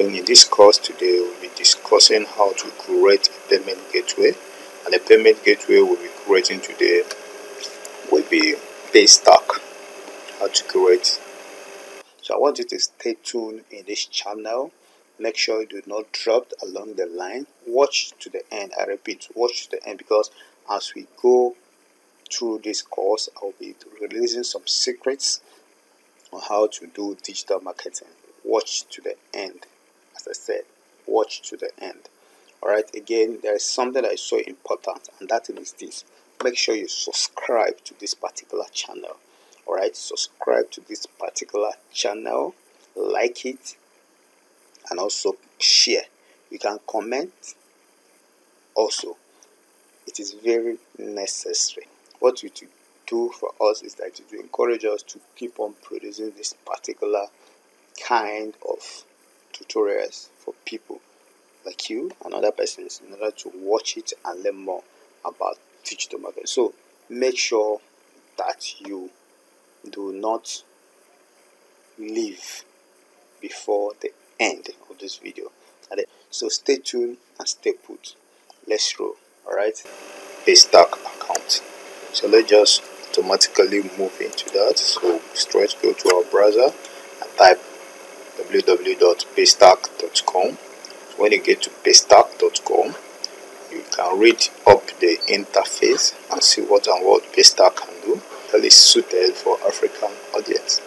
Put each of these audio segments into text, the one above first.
So in this course today we'll be discussing how to create a payment gateway and the payment gateway we'll be creating today will be Paystack. How to create. So I want you to stay tuned in this channel. Make sure you do not drop along the line. Watch to the end. I repeat, watch to the end because as we go through this course, I'll be releasing some secrets on how to do digital marketing. Watch to the end. As I said, watch to the end. Alright, again, there is something that is so important, and that is this. Make sure you subscribe to this particular channel. Alright, subscribe to this particular channel, like it, and also share. You can comment also. It is very necessary. What you do for us is that to encourage us to keep on producing this particular kind of tutorials for people like you and other persons in order to watch it and learn more about digital marketing. So make sure that you do not leave before the end of this video. So stay tuned and stay put. Let's roll. Alright. Paystack account. So let's just automatically move into that. So straight go to our browser and type www.paystack.com. When you get to paystack.com, you can read up the interface and see what and what Paystack can do. That is suited for African audience.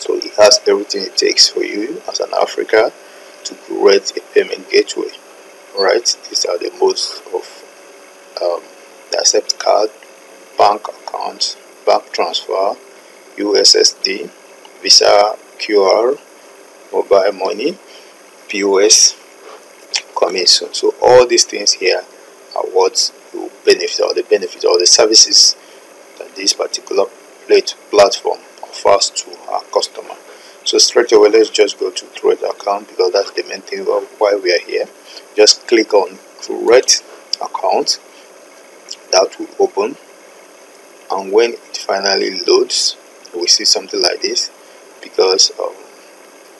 So it has everything it takes for you as an Africa to create a payment gateway. Right? These are the modes of um, accept card, bank account, bank transfer, USSD, Visa QR, mobile money, POS coming soon. So all these things here are what will benefit or the benefit or the services that this particular plate platform offers to our customer. So straight away let's just go to create account because that's the main thing of why we are here. Just click on create account that will open and when it finally loads we see something like this because um,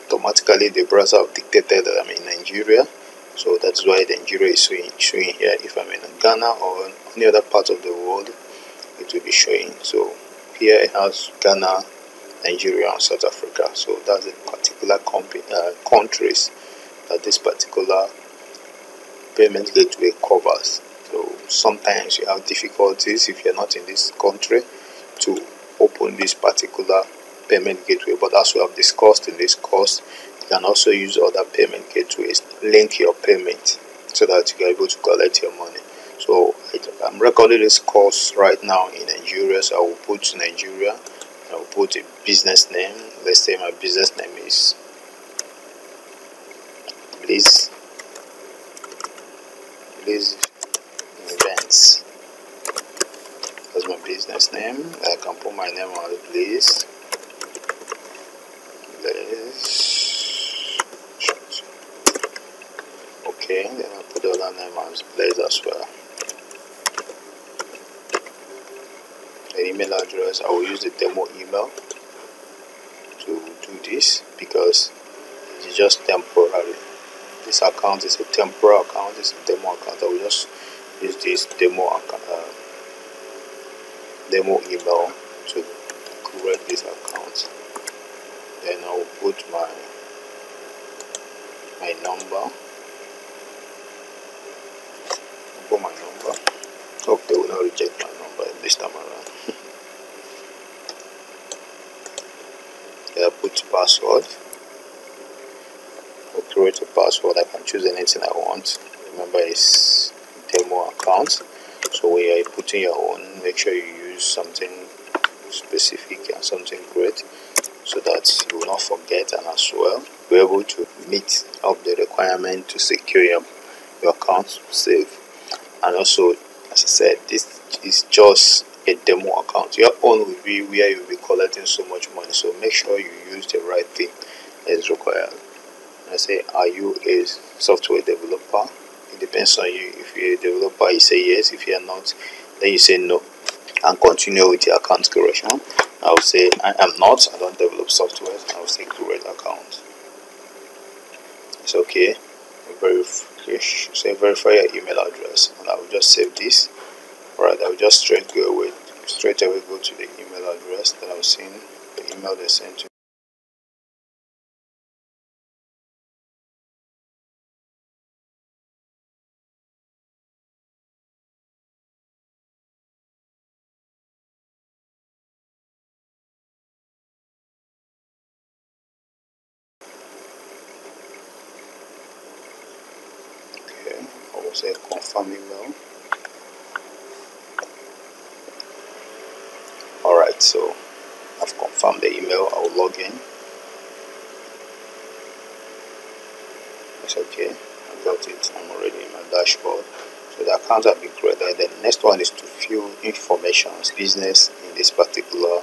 automatically the browser have dictated that I'm in Nigeria. So that's why Nigeria is showing, showing here if I'm in Ghana or any other part of the world it will be showing. So here it has Ghana Nigeria and South Africa. So that's the particular uh, countries that this particular payment gateway covers. So sometimes you have difficulties if you're not in this country to open this particular payment gateway but as we have discussed in this course you can also use other payment gateways link your payment so that you are able to collect your money. So i'm recording this course right now in nigeria so i will put nigeria i will put a business name. Let's say my business name is please please events. That's my business name. I can put my name on it please okay then I'll put the other name as Blaze as well. The email address I will use the demo email to do this because it's just temporary. This account is a temporary account it's a demo account. I will just use this demo account uh, demo email to then I will put my my number put my number. Hope they will not reject my number this time around. I put password. I'll create a password. I can choose anything I want. Remember it's demo account. So when you're putting your own make sure you use something specific and something great so that you will not forget and as well be able to meet up the requirement to secure your, your account safe. And also as I said this is just a demo account. Your own will be where you'll be collecting so much money. So make sure you use the right thing as required. I say are you a software developer? It depends on you. If you're a developer you say yes. If you're not then you say no. And continue with your account creation I will say I am not I don't develop software I will say create account. It's okay. Verify say verify your email address. And I will just save this. Alright I will just straight go away straight away go to the email address that I've seen the email they sent to say confirm email alright so I've confirmed the email. I'll log in. It's okay. I got it I'm already in my dashboard. So the account has been created. The next one is to fill information business in this particular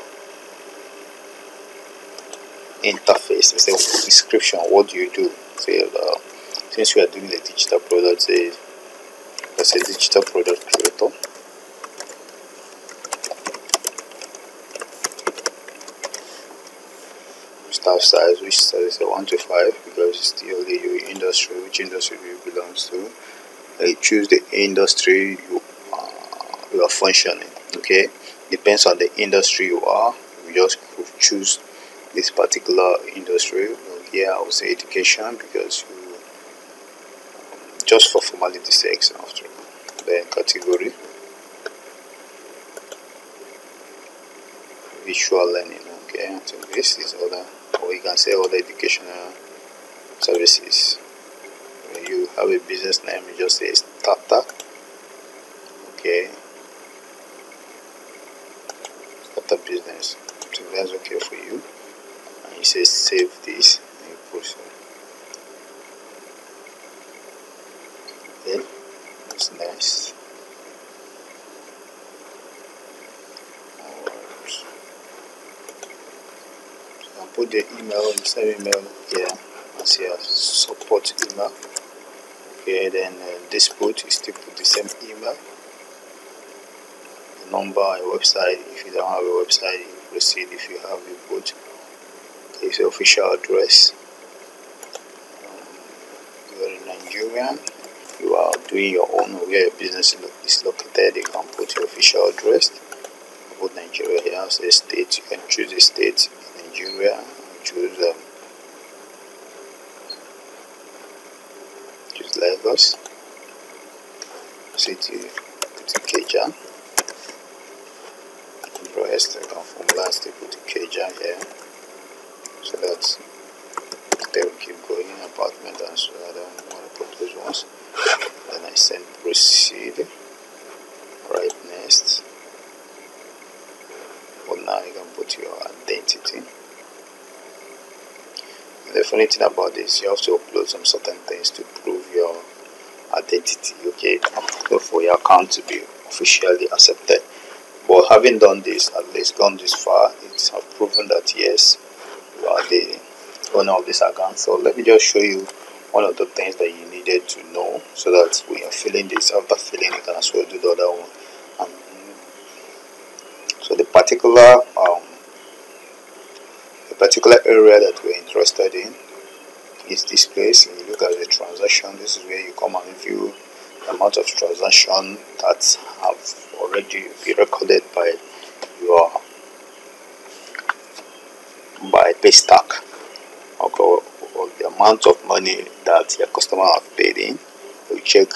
interface. It's a description what do you do? Say uh, since we are doing the digital product as a digital product creator staff size which size is a 1 to 5 because it's the industry. Which industry you belong to? I choose the industry you are, you are functioning okay? Depends on the industry you are. You just choose this particular industry. Here I would say education because you just for formality sake after then category. Visual learning okay so this is other or you can say other educational services. When you have a business name you just say starter okay. Starter business so that's okay for you. And you say save this and you push it Okay, that's nice. Alright. So I'll put the email, the same email here as your support email. Okay, then uh, this put is still put the same email. The number, website. If you don't have a website, you proceed. If you have, you put okay, so official address. Um, you are in Nigeria you are doing your own where your business is located you can put your official address Nigeria here a state you can choose a state in Nigeria choose um, choose Lagos city put Ikeja rest I can formula still put Ikeja here so that they will keep going apartment and so I don't want to put those ones. Then I send proceed right next. But now you can put your identity the funny thing about this you have to upload some certain things to prove your identity. Okay for your account to be officially accepted. But having done this at least gone this far it's have proven that yes you are the owner of this account. So let me just show you one of the things that you needed to know so that when you're filling this after filling you can as well do the other one. Um, so the particular um, the particular area that we're interested in is this place you look at the transaction this is where you come and view the amount of transaction that have already been recorded by your by Paystack okay or the amount of money that your customer have paid in. You check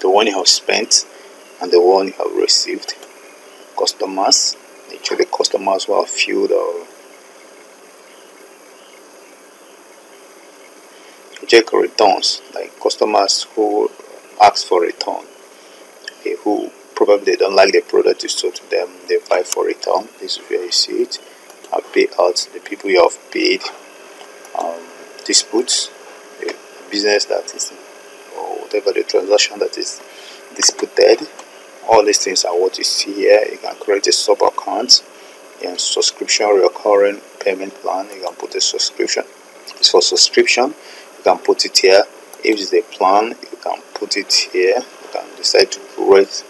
the one you have spent and the one you have received. Customers, check the customers who have filled or check returns, like customers who ask for return, okay, who probably they don't like the product you sold to them, they buy for return. This is where you see it. I pay out the people you have paid um, disputes, a business that is, or whatever the transaction that is disputed. All these things are what you see here. You can create a sub account and subscription recurring payment plan. You can put a subscription. It's for subscription. Can put it here. If it's a plan, you can put it here. You can decide to create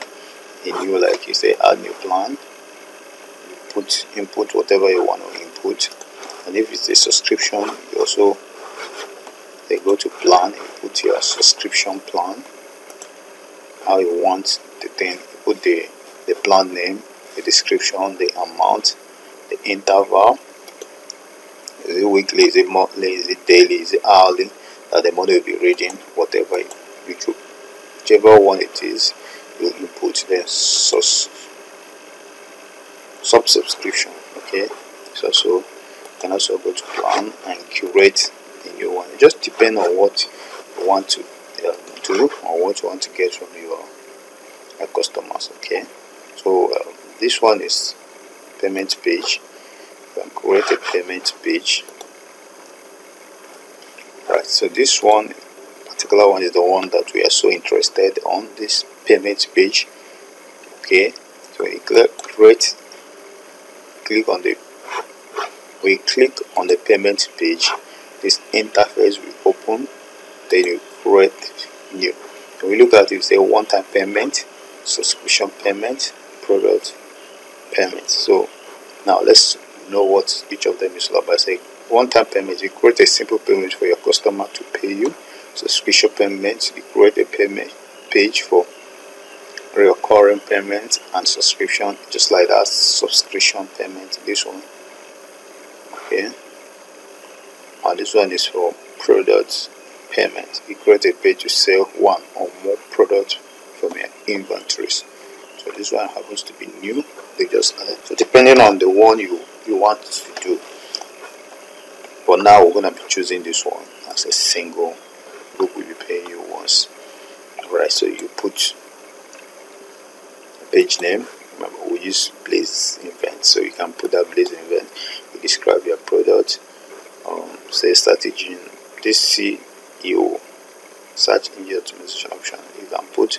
a new, like you say, add new plan. You put input whatever you want to input. And if it's a subscription you also then go to plan you put your subscription plan how you want the thing. You put the the plan name the description the amount the interval. Is it weekly? Is it monthly? Is it daily? Is it hourly that the money will be reading whatever you, you whichever one it is you input the sus sub subscription okay? So so you can also go to plan and curate the new one. It just depends on what you want to um, do or what you want to get from your, your customers okay? So um, this one is payment page. You can create a payment page right so this one particular one is the one that we are so interested on this payment page. Okay so we click create click on the we click on the payment page. This interface will open then you create new. We look at it say one-time payment subscription payment product payment. So now let's know what each of them is about. Say one-time payment you create a simple payment for your customer to pay you. Subscription payment. You create a payment page for recurring payment and subscription just like that subscription payment this one. Okay. And this one is for product payment. You create a page to sell one or more products from your inventories. So this one happens to be new. They just added so depending on the one you you want to do but now we're going to be choosing this one as a single. Book will be paying you once alright so you put page name. Remember we use blaze event so you can put that blaze event you describe your product um, say strategy. This SEO search engine optimization option. You can put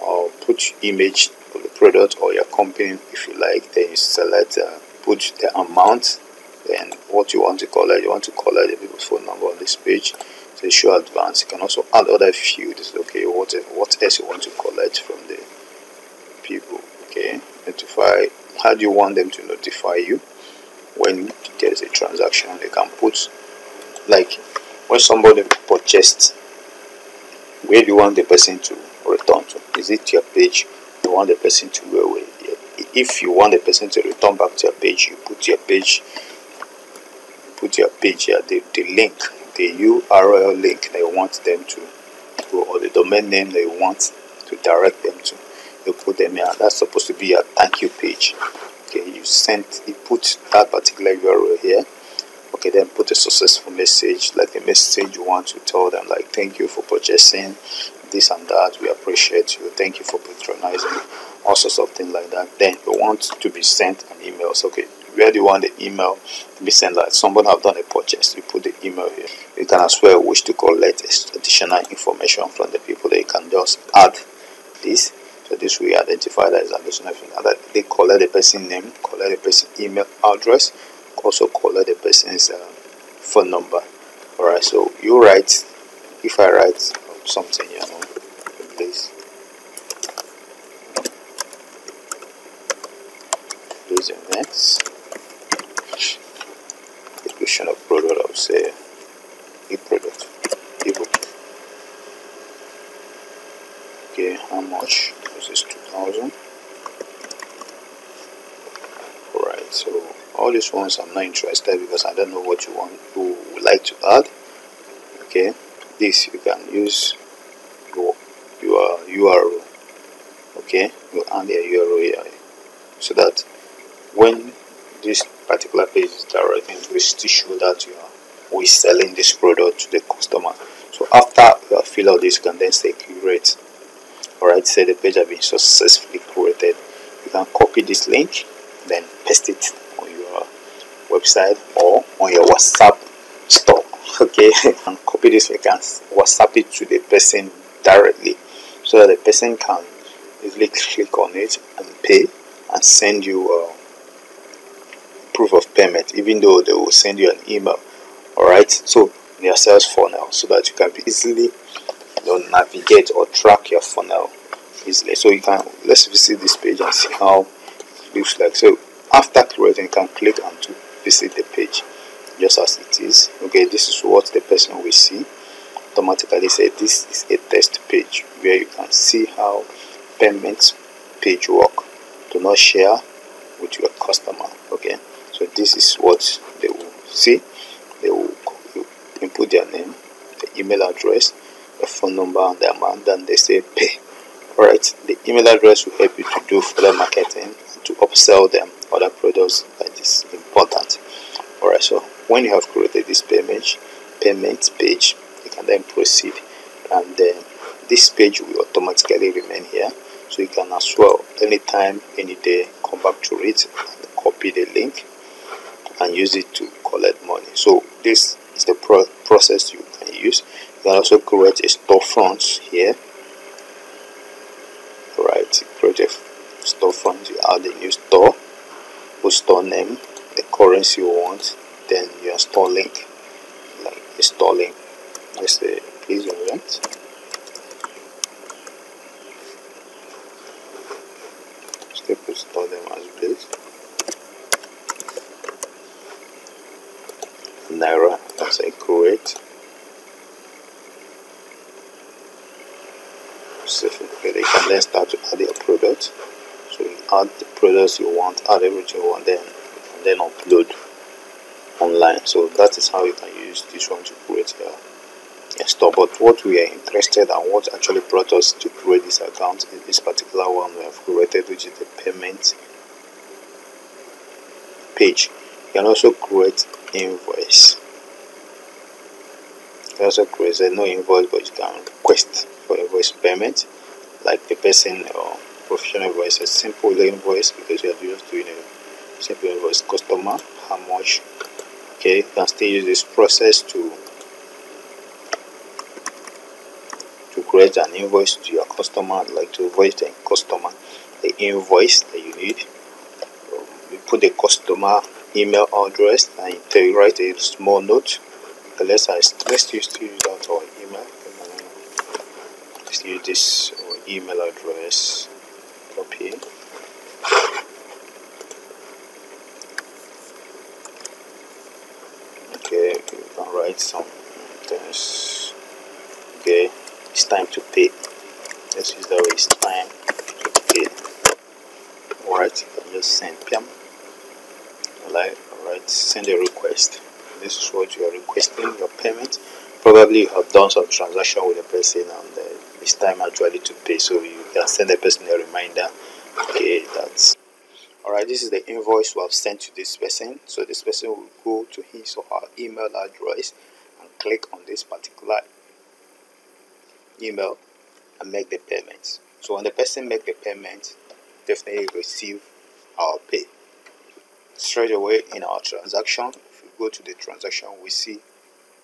or uh, put image of the product or your company if you like then you select uh, put the amount then what you want to collect you want to collect the people's phone number on this page. So show advance you can also add other fields okay what what else you want to collect from the people okay? Notify how do you want them to notify you when there is a transaction? They can put like when somebody purchased where do you want the person to return to? Is it your page? You want the person to go away if you want the person to return back to your page you put your page put your page here the, the link the url link that you want them to go or the domain name that you want to direct them to you put them here. That's supposed to be a thank you page. Okay you send you put that particular url here. Okay then put a successful message like the message you want to tell them like thank you for purchasing this and that we appreciate you. Thank you for patronizing all sorts of things like that. Then you want to be sent an email. So okay where do you want the email to be sent like someone have done a purchase you put the email here you can as well wish to collect additional information from the people that you can just add this so this will identify that as additional thing. And that they collect the person name, collect the person email address, also collect the person's uh, phone number. Alright, so you write, if I write something, you know, please. Please next. Of product, I would say e product, ebook. Okay, how much? this is 2000 alright so all these ones I'm not interested because I don't know what you want would like to add okay this you can use your your URL okay you add a URL here so that when this particular page is directing still show that you are we selling this product to the customer. So after you have filled out this you can then say curate. Alright say the page has been successfully created you can copy this link then paste it on your website or on your whatsapp store okay? And copy this link and whatsapp it to the person directly so that the person can easily click on it and pay and send you uh, proof of payment even though they will send you an email alright so in your sales funnel so that you can easily you know, navigate or track your funnel easily. So you can let's visit this page and see how it looks like. So after creating, you can click and to visit the page just as it is. Okay, this is what the person will see. automatically say this is a test page where you can see how payments page work do not share with your customer okay so this is what they will see. They will input their name the email address the phone number and the amount then they say pay. All right the email address will help you to do further marketing to upsell them other products that is important. All right so when you have created this payment payment page you can then proceed. And then this page will automatically remain here. So you can as well anytime any day come back to it and copy the link and use it to collect money. So this is the pro process you can use. You can also create a storefront here. Right create a storefront you add a new store put store name the currency you want then your store link like a store link. Let's say please rent step install them as base naira as I create so okay, you can then start to add your product. So you add the products you want add everything you want then and then upload online. So that is how you can use this one to create your a store. But what we are interested and what actually brought us to create this account is this particular one we have created which is the payment page. You can also create invoice. Can also create a no invoice but you can request for invoice payment. Like the person or professional invoice a simple invoice because you are just doing a simple invoice. Customer how much? Okay you can still use this process to to create an invoice to your customer. Like to invoice the customer the invoice that you need. Um, you put the customer email address and you write a small note okay, let's let's use to use that our email let's use this email address copy okay you can write some things okay it's time to pay let's use the way it's time to pay alright just send PM like alright send a request this is what you are requesting your payment probably you have done some transaction with the person and uh, it's time actually to pay so you can send the person a reminder okay that's alright this is the invoice we have sent to this person so this person will go to his or her email address and click on this particular email and make the payment. So when the person make the payment, definitely receive our pay. Straight away in our transaction, if we go to the transaction, we see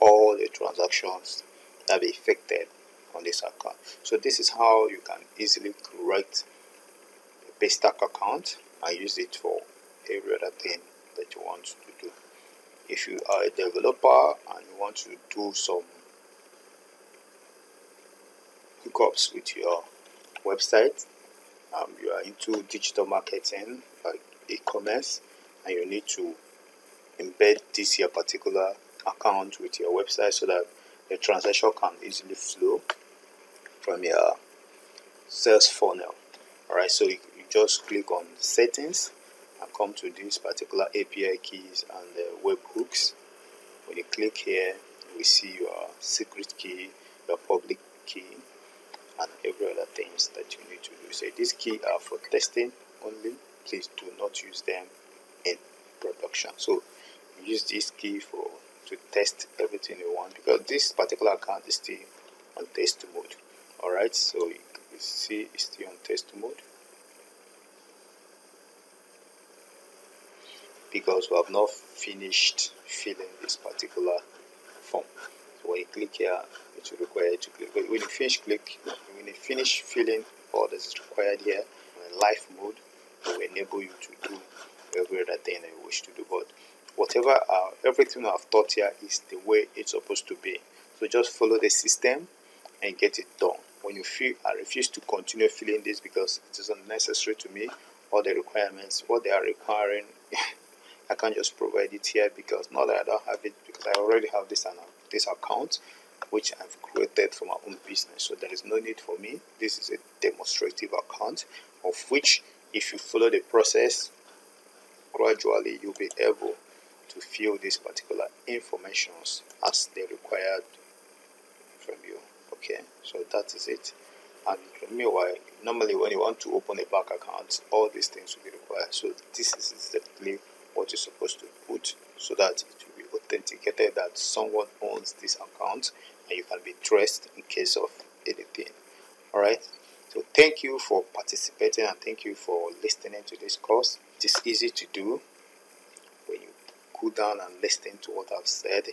all the transactions that be affected on this account. So this is how you can easily create a Paystack account and use it for every other thing that you want to do. If you are a developer and you want to do some hookups with your website um, you are into digital marketing like e-commerce and you need to embed this your particular account with your website so that the transaction can easily flow from your sales funnel alright so you, you just click on settings and come to this particular API keys and the webhooks when you click here we see your secret key your public key and every other things that you need to do. So these key are for testing only. Please do not use them production. So use this key for to test everything you want because this particular account is still on test mode. Alright, so you see it's still on test mode. Because we have not finished filling this particular form. So when you click here, it will require you to click. But when you finish click, when you finish filling all that is required here in live mode, will enable you to do every other thing you wish to do. But whatever, uh, everything I've taught here is the way it's supposed to be. So just follow the system and get it done. When you feel I refuse to continue filling this because it is unnecessary to me, all the requirements, what they are requiring, I can't just provide it here because now that I don't have it because I already have this this account which I've created for my own business. So there is no need for me. This is a demonstrative account of which if you follow the process gradually you'll be able to fill these particular informations as they required from you okay? So that is it. And meanwhile normally when you want to open a bank account all these things will be required. So this is exactly what you're supposed to put so that it will be authenticated that someone owns this account and you can be traced in case of anything. All right so thank you for participating and thank you for listening to this course. It is easy to do when you go down and listen to what i've said.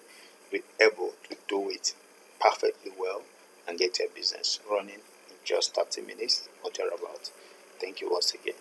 Be able to do it perfectly well and get your business running in just 30 minutes or thereabout thank you once again